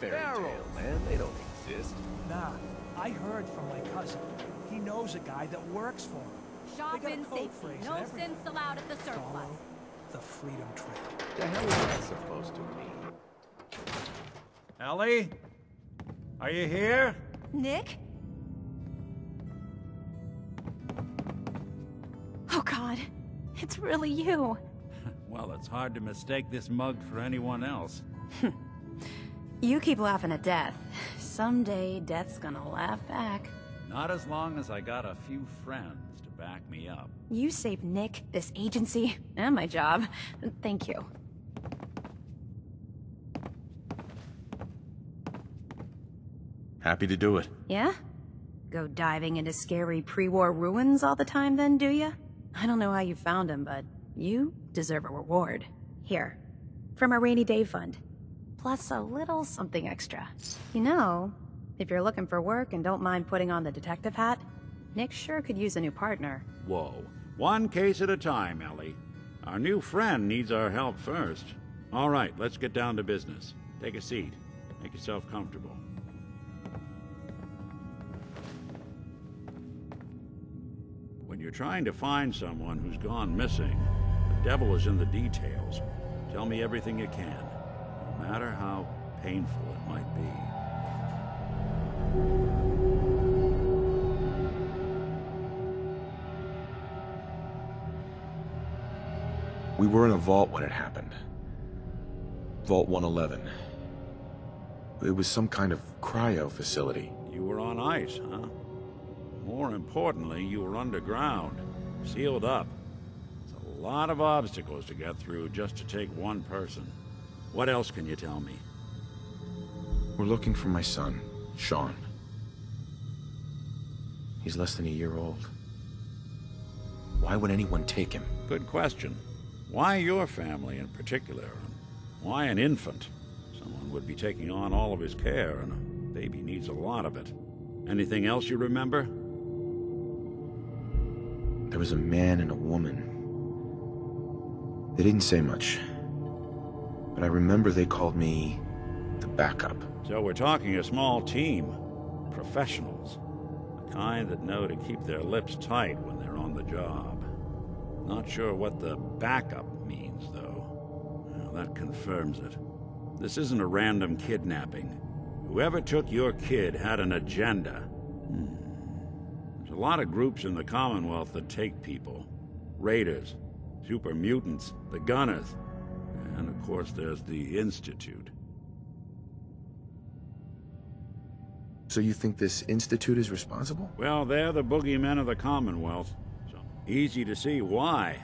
fairy Barrels. tale, man. They don't exist. Nah, I heard from my cousin. He knows a guy that works for him. Shop They got a in code safety. No and everything. sense allowed at the surplus. Follow the Freedom Trail. The hell is that supposed to mean? Ellie? Are you here? Nick? Oh god, it's really you. Well, it's hard to mistake this mug for anyone else. You keep laughing at death. Someday, death's gonna laugh back. Not as long as I got a few friends to back me up. You saved Nick, this agency, and my job. Thank you. Happy to do it. Yeah? Go diving into scary pre-war ruins all the time then, do ya? I don't know how you found him, but you deserve a reward. Here, from our rainy day fund. Plus a little something extra. You know, if you're looking for work and don't mind putting on the detective hat, Nick sure could use a new partner. Whoa. One case at a time, Ellie. Our new friend needs our help first. All right, let's get down to business. Take a seat. Make yourself comfortable. When you're trying to find someone who's gone missing, the devil is in the details. Tell me everything you can, no matter how painful it might be. We were in a vault when it happened. Vault 111. It was some kind of cryo facility. You were on ice, huh? More importantly, you were underground, sealed up. It's a lot of obstacles to get through just to take one person. What else can you tell me? We're looking for my son, Sean. He's less than a year old. Why would anyone take him? Good question. Why your family in particular? Why an infant? Someone would be taking on all of his care, and a baby needs a lot of it. Anything else you remember? There was a man and a woman. They didn't say much. But I remember they called me the backup. So we're talking a small team. Professionals. The kind that know to keep their lips tight when they're on the job. Not sure what the backup means, though. Well, that confirms it. This isn't a random kidnapping. Whoever took your kid had an agenda. Hmm. There's a lot of groups in the Commonwealth that take people. Raiders, super mutants, the Gunners, and of course there's the Institute. So you think this institute is responsible? Well, they're the boogeymen of the Commonwealth. So easy to see why.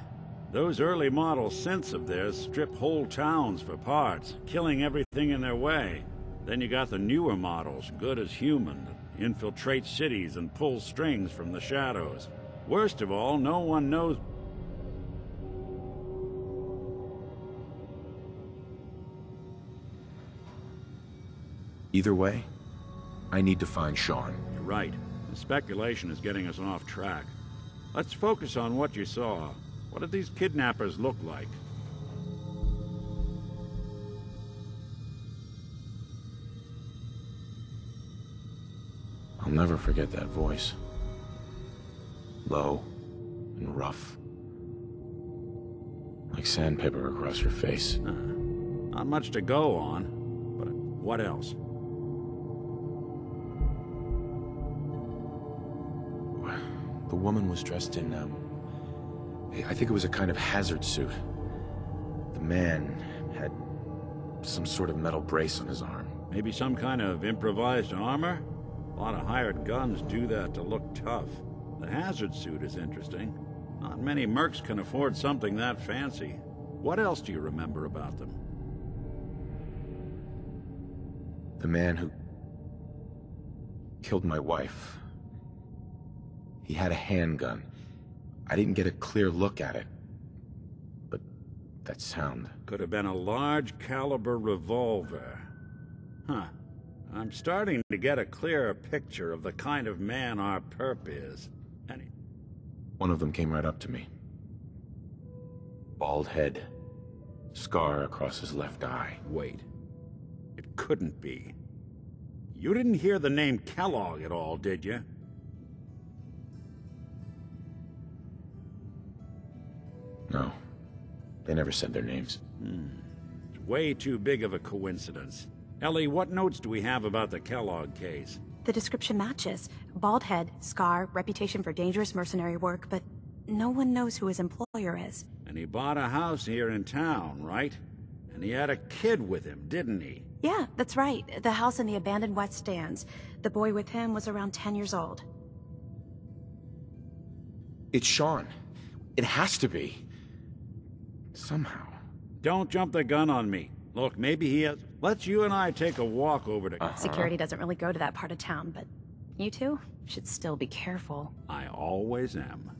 Those early model synths of theirs strip whole towns for parts, killing everything in their way. Then you got the newer models, good as human, that infiltrate cities and pull strings from the shadows. Worst of all, no one knows Either way, I need to find Sean. You're right. The speculation is getting us off track. Let's focus on what you saw. What did these kidnappers look like? I'll never forget that voice. Low and rough. Like sandpaper across your face. Uh, not much to go on, but what else? The woman was dressed in, um... I think it was a kind of hazard suit. The man had some sort of metal brace on his arm. Maybe some kind of improvised armor? A lot of hired guns do that to look tough. The hazard suit is interesting. Not many mercs can afford something that fancy. What else do you remember about them? The man who killed my wife. He had a handgun. I didn't get a clear look at it. But that sound. Could have been a large caliber revolver. Huh. I'm starting to get a clearer picture of the kind of man our perp is. Any One of them came right up to me. Bald head. Scar across his left eye. wait. It couldn't be. You didn't hear the name Kellogg at all, did you? No. They never said their names. It's way too big of a coincidence. Ellie, what notes do we have about the Kellogg case? The description matches. Bald head, scar, reputation for dangerous mercenary work, but no one knows who his employer is. And he bought a house here in town, right? And he had a kid with him, didn't he? Yeah, that's right. The house in the abandoned West Stands. The boy with him was around 10 years old. It's Sean. It has to be. Somehow. Don't jump the gun on me. Look, maybe he has... Let's you and I take a walk over to... Uh-huh. Security doesn't really go to that part of town, but you two should still be careful. I always am.